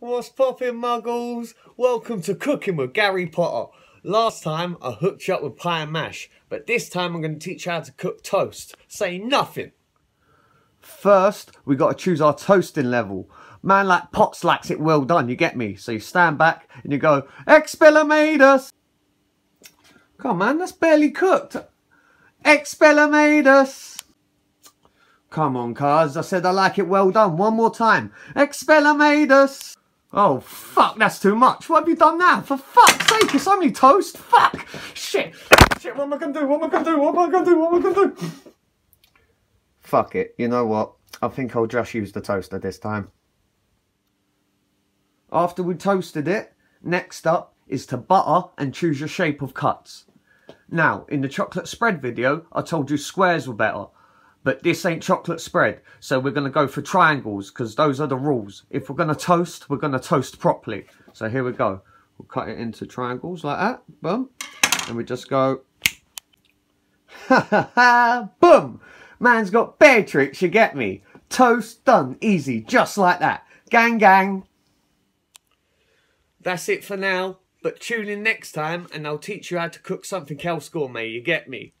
What's poppin', muggles? Welcome to Cooking with Gary Potter. Last time I hooked you up with pie and mash, but this time I'm going to teach you how to cook toast. Say nothing. First, we got to choose our toasting level. Man like Potts likes it well done, you get me? So you stand back and you go, Expelliarmus! Come on, man, that's barely cooked. Expelliarmus! Come on, cars. I said I like it well done. One more time. Expelliarmus! Oh, fuck, that's too much. What have you done now? For fuck's sake, it's only toast. Fuck! Shit! Shit, what am I gonna do? What am I gonna do? What am I gonna do? What am I gonna do? Fuck it. You know what? I think I'll just use the toaster this time. After we toasted it, next up is to butter and choose your shape of cuts. Now, in the chocolate spread video, I told you squares were better. But this ain't chocolate spread, so we're going to go for triangles because those are the rules. If we're going to toast, we're going to toast properly. So here we go. We'll cut it into triangles like that. Boom. And we just go... Ha ha ha! Boom! Man's got bare tricks, you get me? Toast done, easy, just like that. Gang gang. That's it for now, but tune in next time and I'll teach you how to cook something else gourmet, you get me?